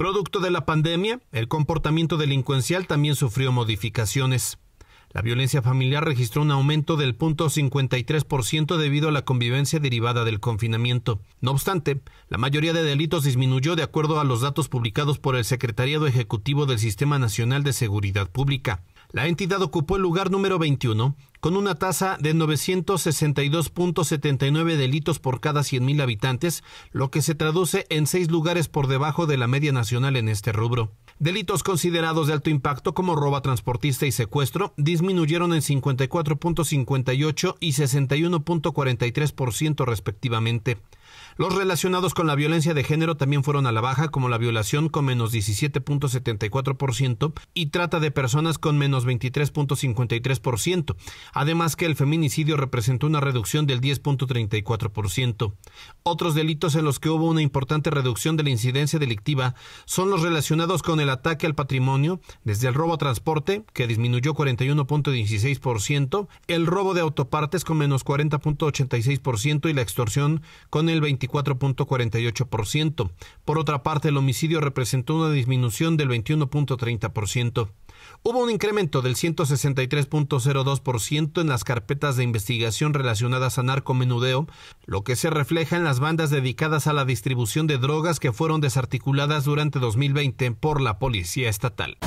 Producto de la pandemia, el comportamiento delincuencial también sufrió modificaciones. La violencia familiar registró un aumento del 0.53% debido a la convivencia derivada del confinamiento. No obstante, la mayoría de delitos disminuyó de acuerdo a los datos publicados por el Secretariado Ejecutivo del Sistema Nacional de Seguridad Pública. La entidad ocupó el lugar número 21 con una tasa de 962.79 delitos por cada 100.000 habitantes, lo que se traduce en seis lugares por debajo de la media nacional en este rubro. Delitos considerados de alto impacto como roba transportista y secuestro disminuyeron en 54.58 y 61.43% respectivamente. Los relacionados con la violencia de género también fueron a la baja, como la violación con menos 17.74% y trata de personas con menos 23.53%, además que el feminicidio representó una reducción del 10.34%. Otros delitos en los que hubo una importante reducción de la incidencia delictiva son los relacionados con el ataque al patrimonio, desde el robo a transporte, que disminuyó 41.16%, el robo de autopartes con menos 40.86% y la extorsión con el 24.48%. Por otra parte, el homicidio representó una disminución del 21.30%. Hubo un incremento del 163.02% en las carpetas de investigación relacionadas a narcomenudeo, lo que se refleja en las bandas dedicadas a la distribución de drogas que fueron desarticuladas durante 2020 por la Policía Estatal.